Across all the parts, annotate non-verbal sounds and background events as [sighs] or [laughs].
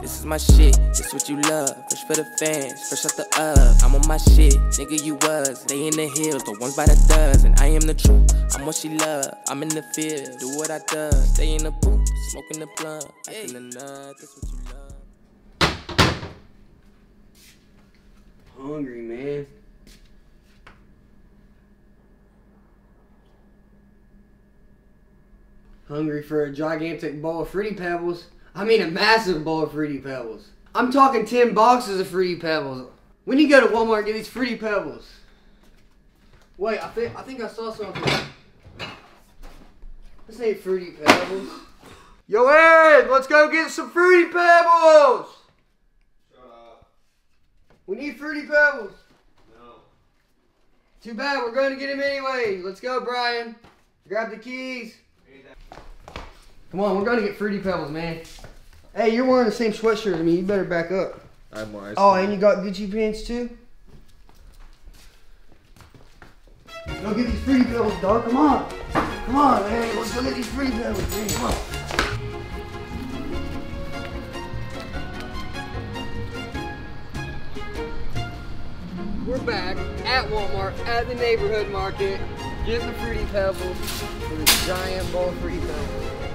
This is my shit, this is what you love. Fresh for the fans, fresh out the up. I'm on my shit, nigga, you was. They in the hills, the ones by the dozen. I am the truth, I'm what she love. I'm in the field, do what I does. Stay in the booth, smoking the blunt. I Acting the nut, that's what you love. Hungry, man. Hungry for a gigantic bowl of Fruity Pebbles. I mean a massive bowl of Fruity Pebbles. I'm talking 10 boxes of Fruity Pebbles. When you go to Walmart, and get these Fruity Pebbles. Wait, I think I think I saw something. This ain't Fruity Pebbles. Yo, Ed, let's go get some Fruity Pebbles! Shut up. We need Fruity Pebbles. No. Too bad, we're going to get him anyway. Let's go, Brian. Grab the keys. Come on, we're going to get Fruity Pebbles, man. Hey, you're wearing the same sweatshirt as me. You better back up. I have more ice Oh, and you got Gucci pants too? Go get these Fruity Pebbles, dog. Come on. Come on, man. Let's go get these Fruity Pebbles, man. Come on. We're back at Walmart at the neighborhood market getting the Fruity Pebbles for this giant bowl of Fruity Pebbles.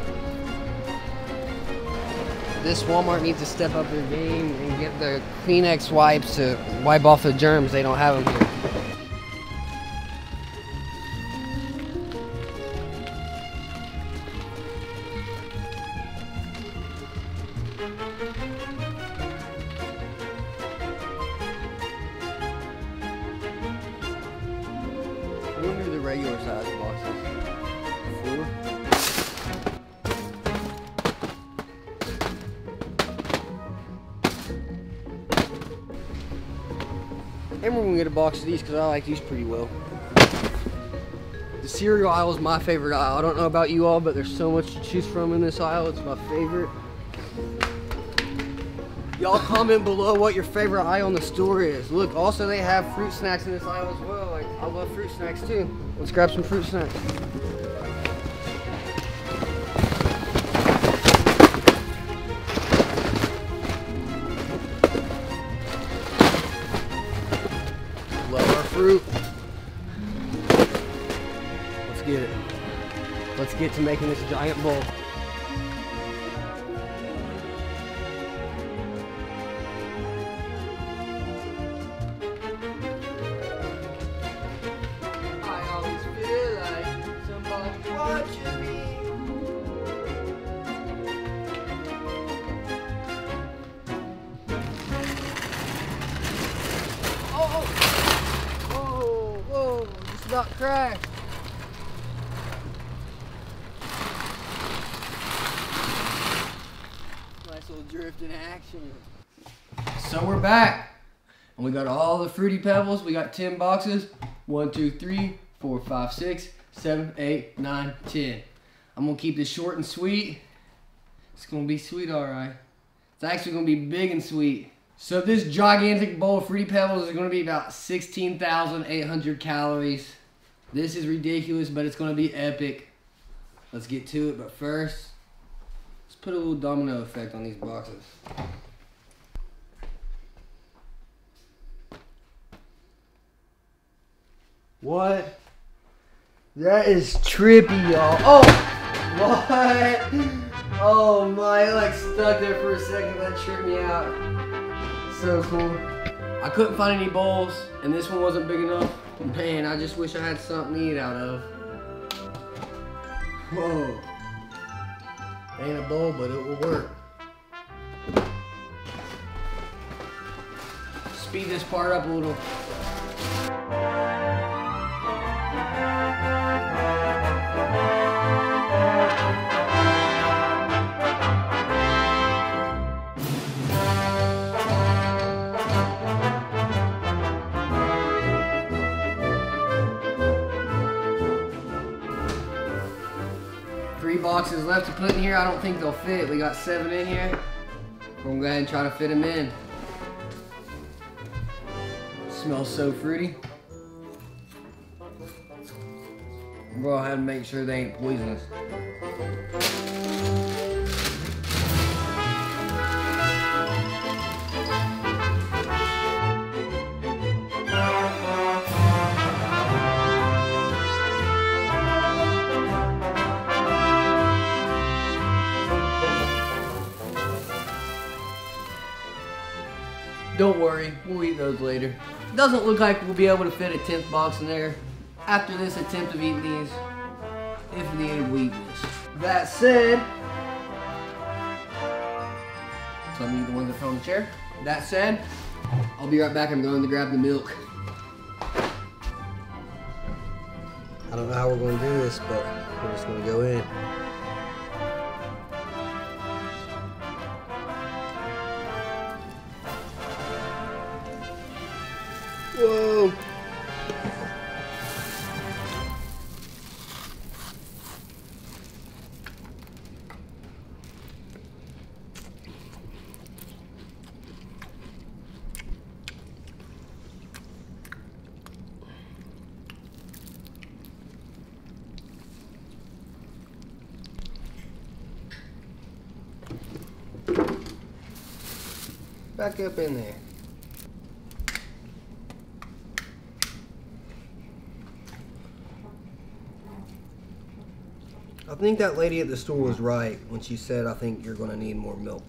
This Walmart needs to step up their game and get the Kleenex wipes to wipe off the germs. They don't have them here. I wonder the regular size boxes. Get a box of these because I like these pretty well. The cereal aisle is my favorite aisle. I don't know about you all, but there's so much to choose from in this aisle. It's my favorite. Y'all comment below what your favorite aisle in the store is. Look, also they have fruit snacks in this aisle as well. Like, I love fruit snacks too. Let's grab some fruit snacks. Fruit. Let's get it. Let's get to making this giant bowl. Whoa, just crashed. Nice little drift in action. So we're back. And we got all the fruity pebbles. We got 10 boxes. One, two, three, four, five, six, seven, eight, nine, ten. I'm gonna keep this short and sweet. It's gonna be sweet, alright. It's actually gonna be big and sweet. So this gigantic bowl of fruity pebbles is gonna be about 16,800 calories. This is ridiculous, but it's gonna be epic. Let's get to it, but first, let's put a little domino effect on these boxes. What? That is trippy, y'all. Oh! What? Oh my, like stuck there for a second. That tripped me out. So cool. I couldn't find any bowls, and this one wasn't big enough. Man, I just wish I had something to eat out of. Whoa. Ain't a bowl, but it will work. Speed this part up a little. Boxes left to put in here. I don't think they'll fit. We got seven in here. We're gonna go ahead and try to fit them in. Smells so fruity. We'll go ahead and make sure they ain't poisonous. Don't worry, we'll eat those later. Doesn't look like we'll be able to fit a 10th box in there. After this attempt of eating these, if needed, we this. That said, so I'm the ones that fell on the chair. That said, I'll be right back. I'm going to grab the milk. I don't know how we're going to do this, but we're just going to go in. Back up in there. I think that lady at the store was right when she said, I think you're going to need more milk.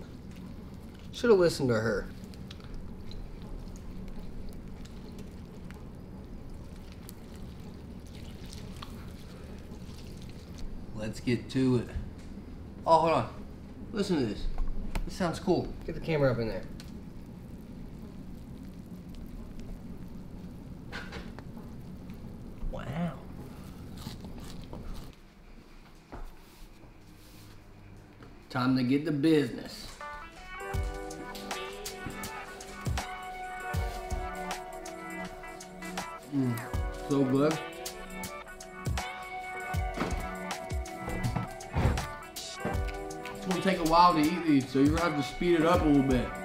Should have listened to her. Let's get to it. Oh, hold on. Listen to this. This sounds cool. Get the camera up in there. Time to get to business. Mm, so good. It's gonna take a while to eat these, so you're gonna have to speed it up a little bit.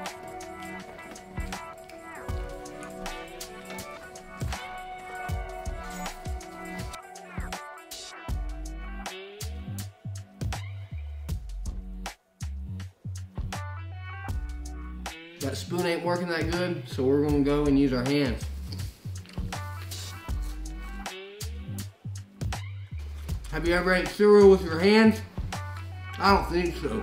That spoon ain't working that good, so we're gonna go and use our hands. Have you ever ate cereal with your hands? I don't think so.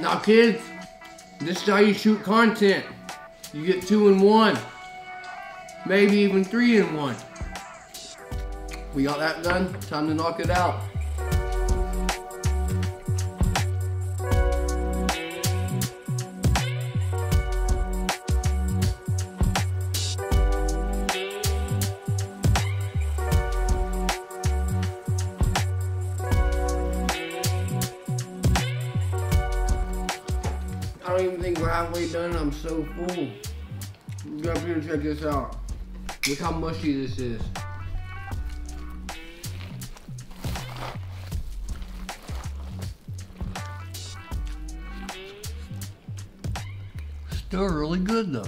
Now kids, this is how you shoot content. You get two in one. Maybe even three in one. We got that done, time to knock it out. Halfway done. I'm so full. And check this out. Look how mushy this is. Still really good though.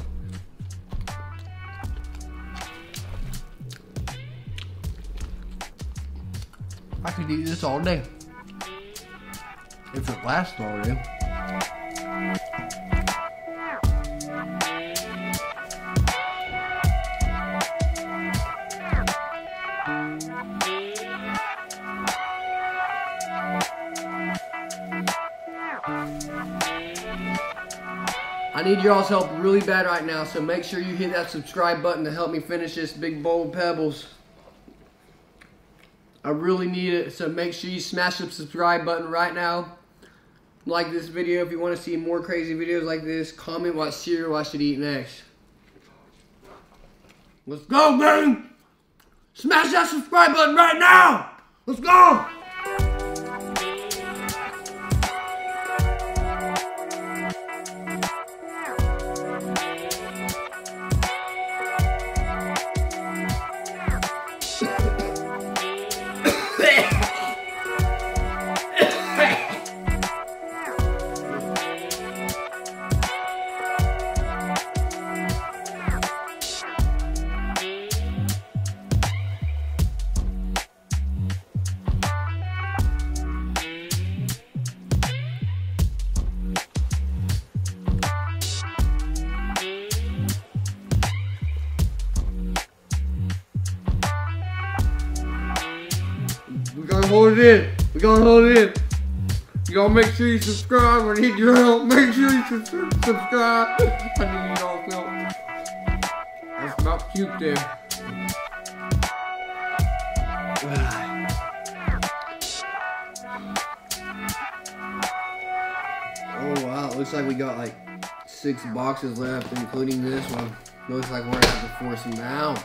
I could eat this all day. If it lasts all day. I need y'all's help really bad right now, so make sure you hit that subscribe button to help me finish this big bowl of pebbles. I really need it, so make sure you smash the subscribe button right now. Like this video if you want to see more crazy videos like this. Comment what cereal I should eat next. Let's go, gang! Smash that subscribe button right now! Let's go! Hold it in. We gonna hold it in. Y'all make sure you subscribe. I need your help. Make sure you sub- subscribe. I need y'all help. That's about cute there. [sighs] Oh wow, it looks like we got like six boxes left, including this one. Looks like we're gonna have to force them down.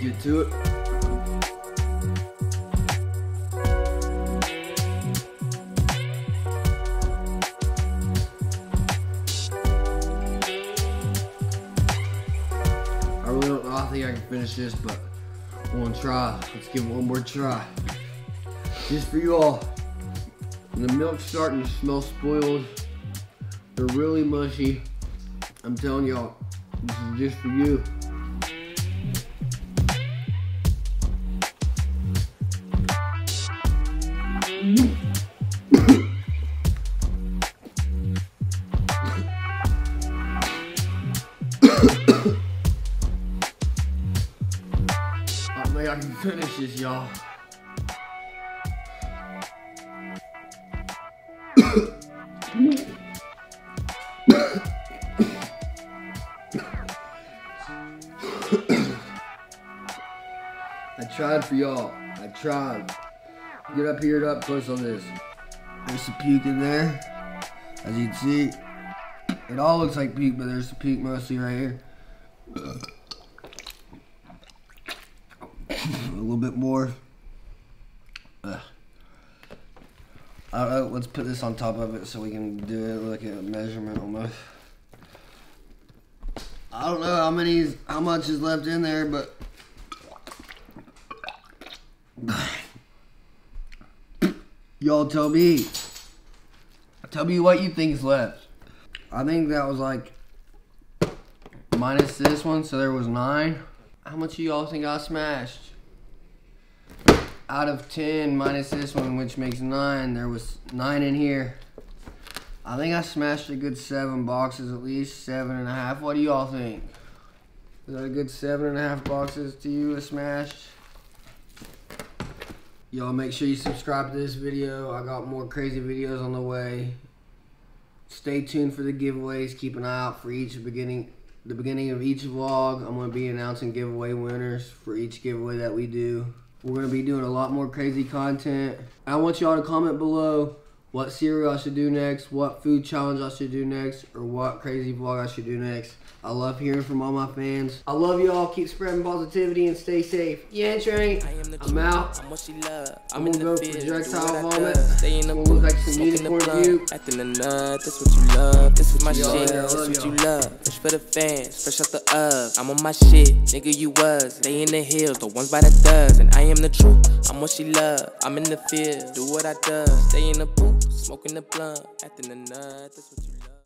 Let's get to it. I really don't know. I think I can finish this, but one try. Let's give it one more try. Just for you all. The milk's starting to smell spoiled. They're really mushy. I'm telling y'all, this is just for you. I I can finish this, y'all. I tried for y'all. I tried. Get up here, up close on this. There's some puke in there. As you can see, it all looks like puke, but there's some puke mostly right here. A little bit more. Ugh. Let's put this on top of it so we can do it like a measurement almost. I don't know how many, how much is left in there, but [laughs] y'all tell me. Tell me what you think's left. I think that was like minus this one, so there was nine. How much do y'all think I smashed? Out of ten minus this one, which makes nine, there was nine in here. I think I smashed a good seven boxes, at least seven and a half. What do y'all think? Is that a good seven and a half boxes to you a smashed? Y'all make sure you subscribe to this video. I got more crazy videos on the way. Stay tuned for the giveaways. Keep an eye out for each beginning the beginning of each vlog. I'm gonna be announcing giveaway winners for each giveaway that we do. We're gonna be doing a lot more crazy content. I want y'all to comment below what cereal I should do next, what food challenge I should do next, or what crazy vlog I should do next. I love hearing from all my fans. I love y'all. Keep spreading positivity and stay safe. Yeah, Train. I am the I'm truth. out. I'm what she love. I'm I'm, gonna go for field. projectile do vomit. Stay in the Gonna look like some unicorn blunt, puke. acting a nut. That's what you love. This is my Yeah, shit. yeah, I what you love. Fresh for the fans, fresh out the oven. I'm on my shit, nigga. You was. They in the hills, the ones by the dozen. I am the truth. I'm what she love. I'm in the field, do what I does. Stay in the booth, smoking the blunt, acting the nut. That's what you love.